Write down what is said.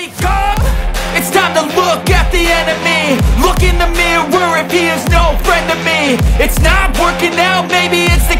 Wake up! It's time to look at the enemy Look in the mirror if he is no friend to me It's not working out, maybe it's the